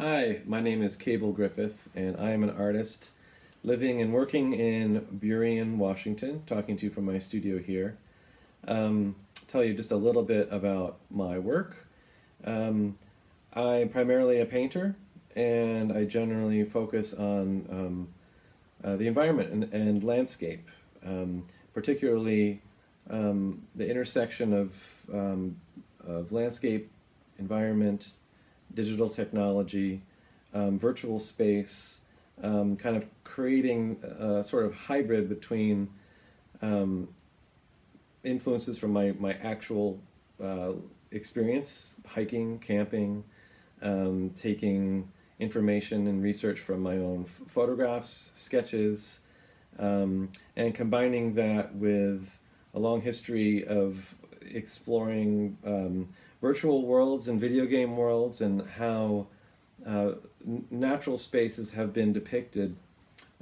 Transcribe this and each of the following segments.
Hi, my name is Cable Griffith, and I am an artist living and working in Burien, Washington, talking to you from my studio here. Um, tell you just a little bit about my work. Um, I'm primarily a painter, and I generally focus on um, uh, the environment and, and landscape, um, particularly um, the intersection of, um, of landscape, environment, digital technology, um, virtual space, um, kind of creating a sort of hybrid between um, influences from my, my actual uh, experience, hiking, camping, um, taking information and research from my own photographs, sketches, um, and combining that with a long history of exploring um, virtual worlds and video game worlds and how uh, natural spaces have been depicted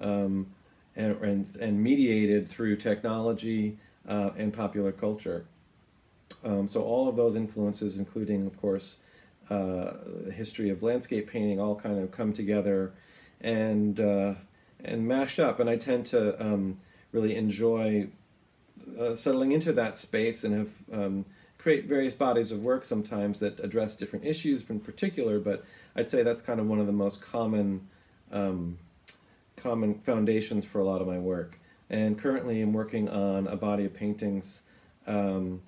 um, and, and, and, mediated through technology uh, and popular culture. Um, so all of those influences, including, of course, uh, the history of landscape painting, all kind of come together and uh, and mash up. And I tend to um, really enjoy uh, settling into that space and have um, create various bodies of work sometimes that address different issues in particular, but I'd say that's kind of one of the most common um, common foundations for a lot of my work. And currently I'm working on a body of paintings um,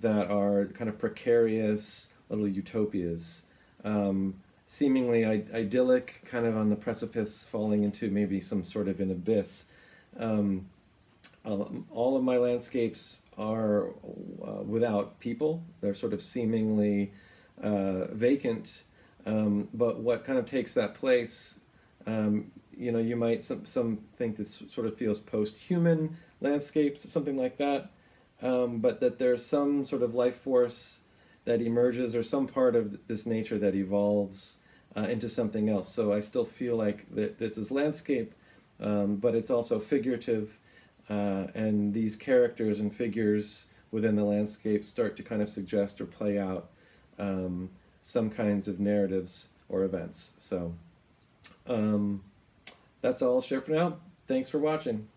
that are kind of precarious little utopias. Um, seemingly idyllic, kind of on the precipice, falling into maybe some sort of an abyss. Um, um, all of my landscapes are uh, without people. They're sort of seemingly uh, vacant. Um, but what kind of takes that place, um, you know, you might some, some think this sort of feels post-human landscapes, something like that. Um, but that there's some sort of life force that emerges or some part of this nature that evolves uh, into something else. So I still feel like that this is landscape, um, but it's also figurative uh, and these characters and figures within the landscape start to kind of suggest or play out um, some kinds of narratives or events. So um, that's all I'll share for now. Thanks for watching.